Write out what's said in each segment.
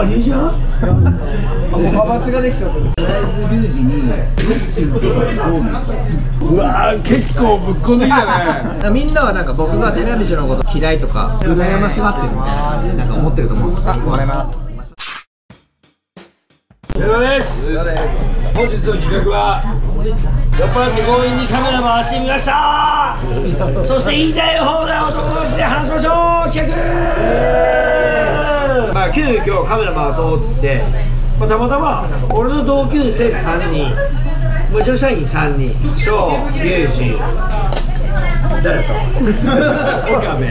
あ入社もう派閥ができちゃったんですとりあえずリュウジにどっち受けるかどう見るうわー結構ぶっこんできたねみんなはなんか僕がテレビジのこと嫌いとか羨ましがってるみたいな感じでなんか思ってると思うんです。あございますゼロです本日の企画は酔っ払って強引にカメラ回してみましたそして言いたい放題男同士で話しましょう企画まあ急遽カメラ回そうっつって、まあ、たまたま俺の同級生3人もう一応社員3人翔リュウジ誰だった岡部。で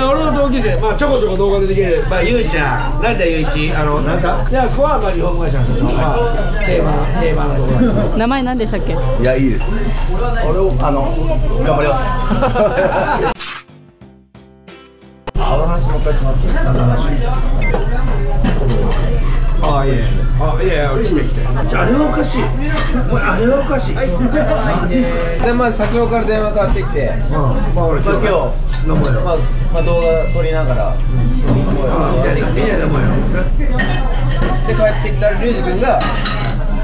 俺の同級生、まあ、ちょこちょこ動画でできる、まあ、ゆうちゃん。成田雄一あのなんだ？であそこはまあ日本会社の社長、まあ、定番定番のところ。名前何でしたっけ？いやいいです。俺をあの頑張ります あいやいあいやいや来て来てあれはおかしい。これあれはおかしい。でまあ社長から電話かかってきて。うんまあ俺今日飲もうよまあ、まあ、動画撮りながらみたいなみたいなもんよで帰ってきたらリュウジ君が。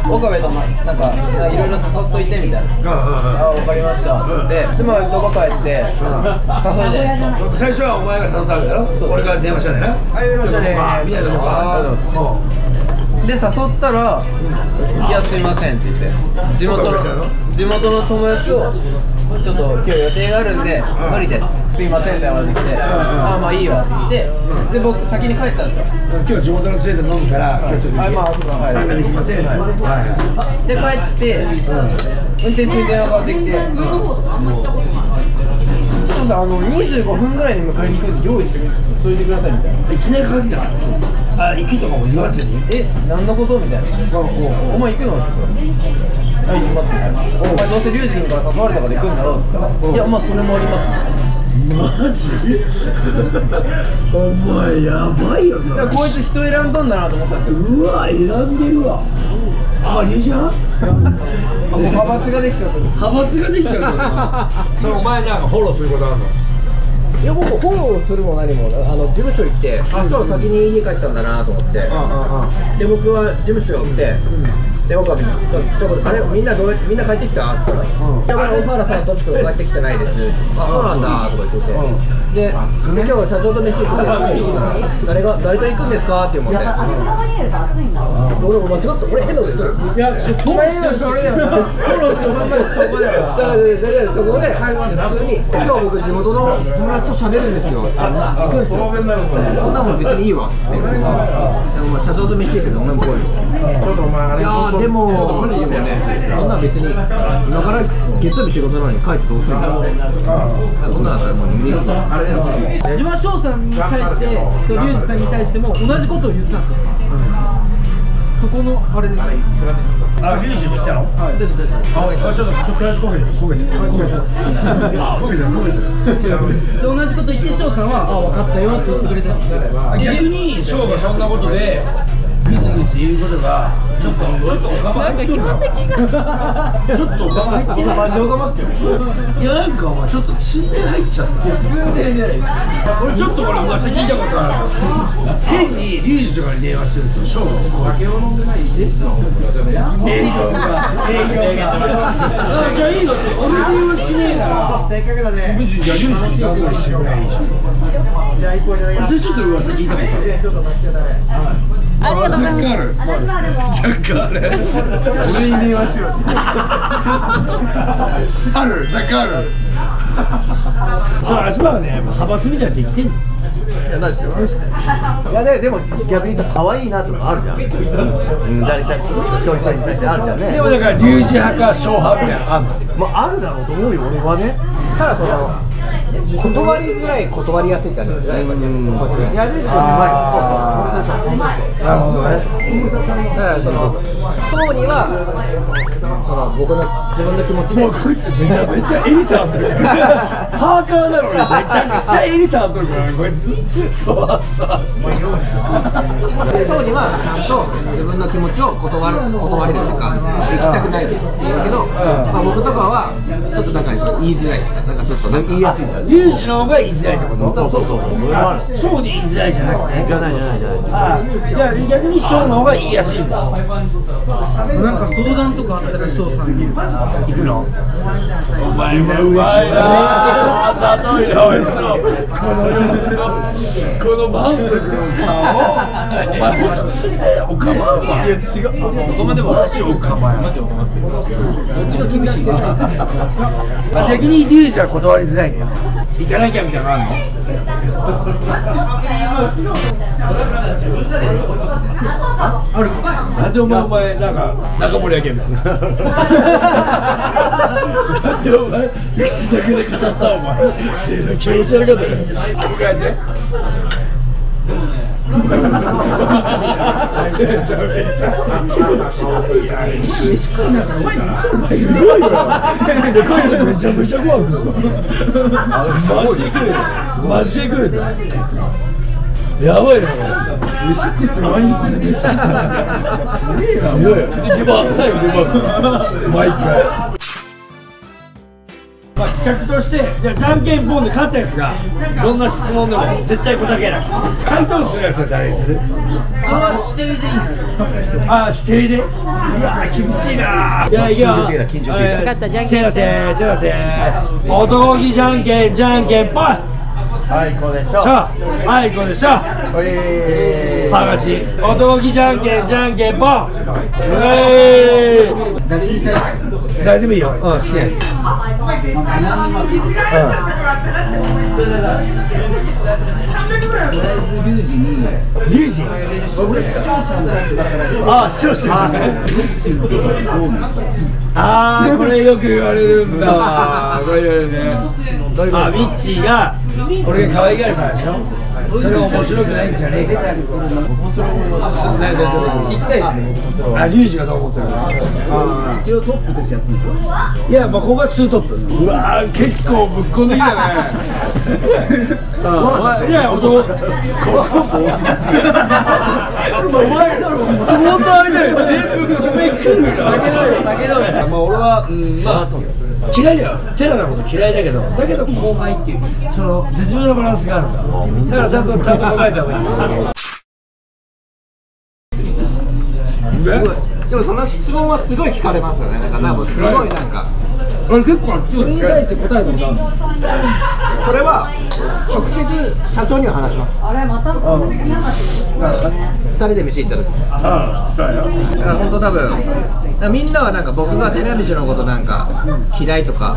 岡部とまなんかいろいろ誘っといてみたいな。ああ分かりました。って言ってでまあ動画帰って誘うじゃないですか。最初はお前が誘ったわけだろ？俺が電話したんだよはいまあみたいなとこあで誘ったら「いやすいません」って言って地元の地元の友達と「ちょっと今日予定があるんで無理です。すいません」って電話できて「ああまあいいわ」って言ってで僕先に帰ったんですよ。今日地元の連れで飲むから今日ちょっとはいまあそうだはい。できません。はい。はいで帰って、運転中に電話かかってきて、そうさあの25分ぐらいに迎えに行くんで用意してしといてくださいみたいな。いきなりかかってきたあ行きとかも言わずにえ、何のことみたいな。お前行くの？って言ったら。あ、行きますって。お前どうせリュウジ君から誘われたから行くんだろうって言ったら。いや、まあそれもあります。マジ？お前やばいよそれこいつ人選んどんだなと思ったんですよ。うわ選んでるわあ入社あもう派閥ができちゃった。派閥ができちゃうんだそれお前なんかフォローすることあるの？いや僕フォローするも何もあの事務所行って、あ今日先に家帰ったんだなと思って。で僕は事務所寄って、で岡部にちょちょあれみんなどうみんな帰ってきた？って言ったら「いやまだ小原さんとっちと帰ってきてないです」あそうなんだ」とか言ってて、でで今日社長と飯行って誰が誰と行くんですか？って思って俺も間違った俺変なこと？言ってるいやフォローしてそれだよフォローしてそこまでそこだよそこで普通に今日僕地元の友達と喋るんですよ。行くんですよ。そんなもん別にいいわって。言ってでもまあ社長と飯行っててお前も来い。よいやーでも、でもね、そんなん別に、今から月曜日仕事なのに帰ってどうするのそんなんだったらもう逃げるぞ。矢島翔さんに対してとリュウジさんに対しても同じことを言ったんですよ、そこのあれですあリュウジも行ったのはい出て出てあちょっととりあえず焦げてる焦げてる焦げてる焦げてる焦げてるで同じこと言って翔さんは「あ分かったよ」って言ってくれたんです逆に翔がそんなことでグツグツ言うことがちょっとちょっとおかま入ってるなちょっとおかま入ってるマジオカマっすよ。いやなんかお前ちょっとツンデレ入っちゃった住んでるじゃないですか。俺ちょっとこれ噂聞いたことある変にリュウジとかに電話してると翔が酒を飲んでない営業が営業があじゃあいいのって俺電話しねえならせっかくだね別にじゃあリュウジに電話してくればいいじゃんじゃあ一個いただきますそれちょっと噂聞いたことあるありがとうございますあるサッカーある俺に電話しろ。あるジャックあるそう足場はね。派閥みたいにできてんの。いや、なんですよ。いやででも逆にさ可愛いなとかあるじゃん。うん誰か一人一人に対してあるじゃんね。でもだからリュウジ派か翔派みたいなのあんのまああるだろうと思うよ俺はね。ただその、断りづらい、断りやすいってあるじゃないですか。いやルージ君うまいそうそうなるほどねだからその、当には、その僕の自分の気持ちでもう、こいつめちゃめちゃエリさんとるパーカーなのにめちゃくちゃエリさんとるからこいつそうそう当にはちゃんと自分の気持ちを断る断れるというか行きたくないですって言うけど、まあ、僕とかはちょっとなんか言いづらいなんかちょっとなんか言いやすいんだよねリュウジの方が言いづらいってこと？そうそうそうそう。それもある翔に言いづらいじゃなくて？じゃないじゃないじゃないじゃあ逆に師匠の方が言いやすいんだ。なんか相談とかあったら翔さんに行くの？お前もうまいな砂糖入れおいしそうこのこの満足の顔お前ほんとおかまんわいや違う。あ他までもマジおかまやマジおかますよ。こっちが厳しい逆にリュウジは断りづらいんだよ行かなきゃみたいなのあるの？ある。なんでお前お前なんか中森明みたいな。なんでお前口だけで語ったお前。気持ち悪かった迎えてやん飯食いながらうまいなうまいよ。でかいのめちゃめちゃ怖くマジで来るマジで来るやばいな飯食って。ワイン飲んで。飯食ってすげえなすごいよで。出番最後出番毎回、企画としてじゃあじゃんけんぽんで勝ったやつがどんな質問でも絶対答えな回答するやつは誰にする？あ指定で？いや厳しいな。じゃあいくよ。緊張系だ緊張系だはい分かった手出せ手出せ。男気じゃんけんじゃんけんぽいはいこうでしょしょはいこうでしょこれパー勝ち。男気じゃんけんじゃんけんぽん。うえー誰でもいい。ようん。好きなやつああ視聴者ああこれよく言われるんだわ。これ言われるね。あミッチーが俺が可愛がるからでしょそれ面白くないんじゃねえか面白い。行きたいですねあ。リュウジがどう思ってるか一応トップとしてやってるですよいやまあここがツートップうわ結構ぶっこんできたねあ。いや男ここお前相撲とあれだよ全部米食うな酒飲みまあ俺は、うん、まあ嫌いだよ。テラのこと嫌いだけど。だけど後輩っていうその絶妙なバランスがあるんだだからちゃんとちゃんと考えた方がいいよ。でもその質問はすごい聞かれますよね。なんかなんかすごいなんか。俺結構それに対して答えたことあるのそれは直接社長には話します。あれまた二人で飯行った時。だから本当多分みんなはなんか僕がテレビジョのことなんか嫌いとか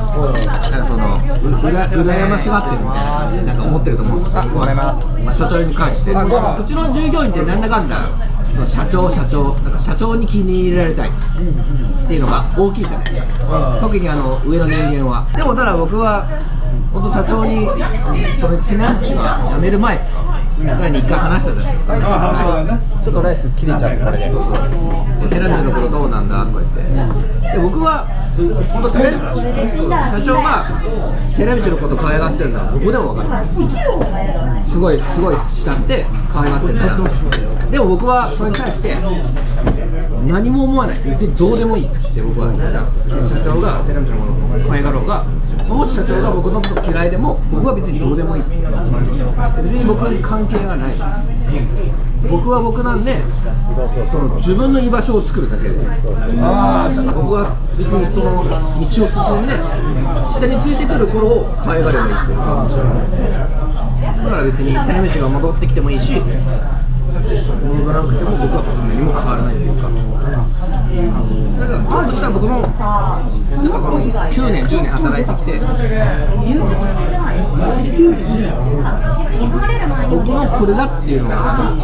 なんかそのうら羨ましがってるみたいな感じでなんか思ってると思うんですよ。まあ所長に関して。うちの従業員ってなんだかんだその社長社長なんか社長に気に入られたい。っていうのが大きいじゃないですか。特にあの上の人間は。でもただ僕は本当社長にそれテナンチが辞める前ですかぐらいに一回話したじゃないですか話がねちょっとライス切れちゃうこれで。テレビのことどうなん。だとか言って。で僕は本当テレビ社長がテレビのこと可愛がってるのは僕でも分かる。すごいすごい慕って可愛がってるから。でも僕はそれに対して何も思わない。別にどうでもいいって僕は言った。社長がテレビのこと可愛がろうが。もし社長が僕のこと嫌いでも僕は別にどうでもいい。別に僕に関係がない。僕は僕なんでその自分の居場所を作るだけで。僕は別にその道を進んで下についてくる頃を可愛がればいいっていうか。だから別にテレビが戻ってきてもいいし戻らなくても僕は何も変わらないっていうかだからちょっとしたら僕もなんかこの9年10年働いてきて僕のこれだっていうのが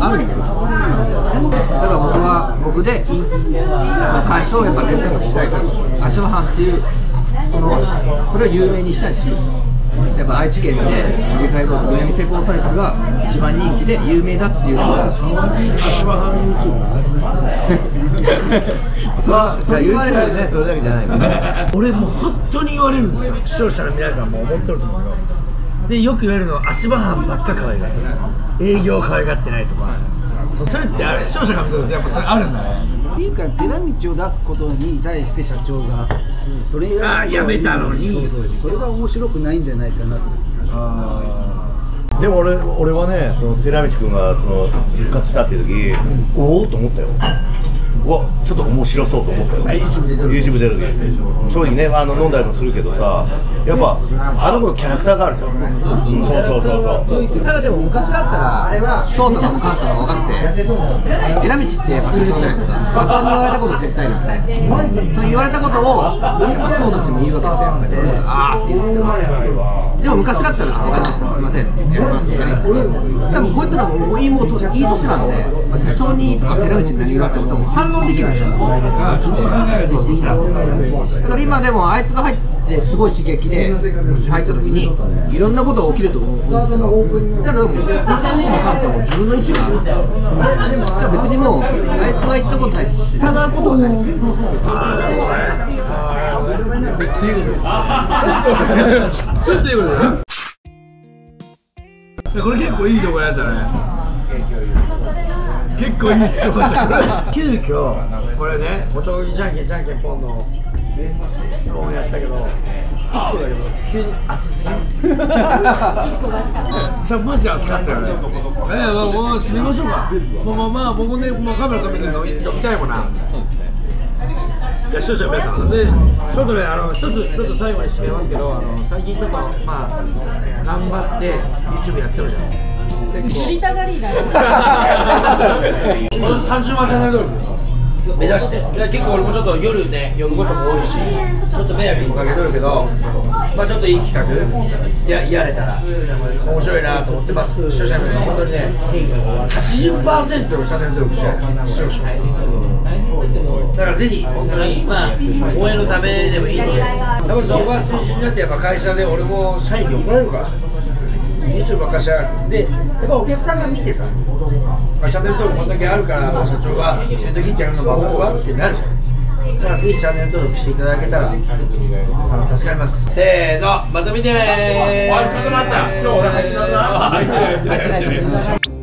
あるんですよ。だから僕は僕で会社をやっぱ全国したいから足場藩っていうこのこれを有名にしたいしやっぱ愛知県で上海道上見テコーサイクが一番人気で有名だっていうのがそう言われるねそれだけじゃない俺もう本当に言われるんですよ。視聴者の皆さんも思ってると思うよ。でよく言われるのは足場班ばっか可愛がってない。営業可愛がってないとか。それってある視聴者から見るとやっぱそれあるんだねっていうか寺道を出すことに対して社長がそれああやめたのに。そうそうそれが面白くないんじゃないかな。とでも俺俺はねその寺道君がその復活したっていう時、おおと思ったよ。うわちょっと面白そうと思ったよ YouTube 出る時正直ねあの飲んだりもするけどさやっぱあの子のキャラクターがあるじゃん、うん、そうそうそうそう。ただでも昔だったらそうとかもカンとかも分かってて。寺道ってやっぱ社長じゃないですか。社長に言われたこと絶対ですねそう言われたことをそうだっても言うわけですよあーって言うんですけどでも昔だったら「あ分かりましたすいません」ってやります。よね多分こいつらももういいもういい年なんでまあ社長にとか寺道に何言われたことも反論できるんですよあそこ考えができただから今でもあいつが入ってすごい刺激で入った時にいろんなことが起きると思うんですよ。だからでも本当に関っても自分の意思がある。だから別にもうあいつが言ったことに対し従うことはない。めっちゃいいことですちょっといいことだこれ結構いいとこやったね。結構いい質問だ 急遽。これね元木じゃんけんじゃんけんポンの質問やったけど。1個だけど急に熱すぎる。じゃマジで熱かったよね。えー、もうもう締めましょうか。もうまあまあもうねもうカメラ止めて飲みたいもんなじゃあ視聴者の皆さん。でちょっとねあの一つちょっと最後に締めますけどあの最近ちょっとまあ頑張って YouTube やってるじゃん結構知りたがりだよ。今年30万チャンネル登録目指して結構俺もちょっと夜ね呼ぶことも多いしちょっと迷惑にもかけとるけどまあちょっといい企画ややれたら面白いなと思ってます視聴者の皆さん本当にね80%のチャンネル登録して視聴者だからぜひ本当にまあ応援のためでもいいので多分そこが推進になってやっぱ会社で俺も社員に怒られるから YouTube ばっかしやがって。でやっぱお客さんが見てさまあ、チャンネル登録こんだけあるから社長が「先頭切ってやるのか僕は?」ってなるじゃん。だからぜひチャンネル登録していただけたらあの助かります。せーのまた見てねーおいちょっと待った。今日俺入ってたな 入ってない入ってない